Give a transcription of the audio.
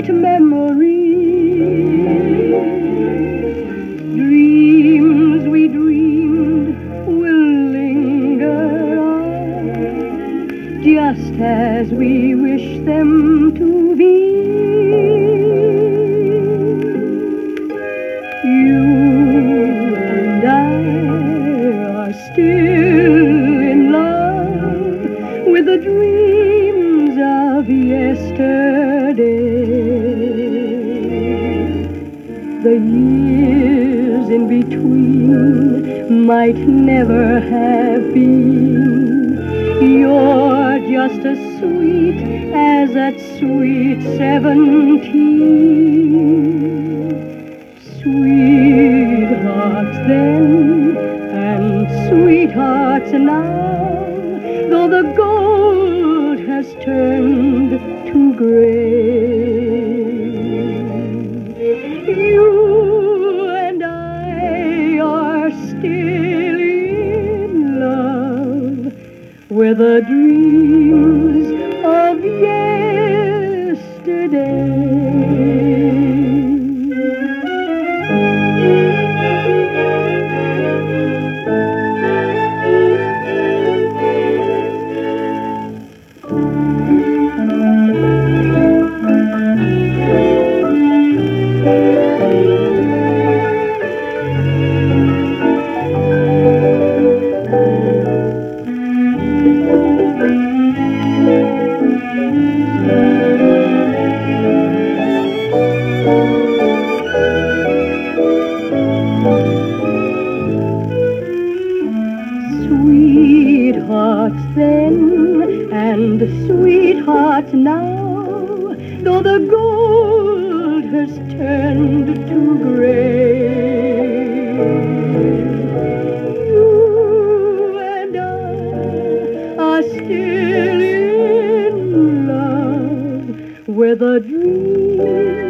sweet memories. Dreams we dreamed will linger on, just as we wish them to be. You and I are still in love with the dreams of yesterday. The years in between might never have been. You're just as sweet as that sweet seventeen. Sweethearts then and sweethearts now, though the gold has turned to gray. With the dreams of Sweethearts then and sweethearts now, though the gold has turned to gray. You and I are still in love with of yesterday.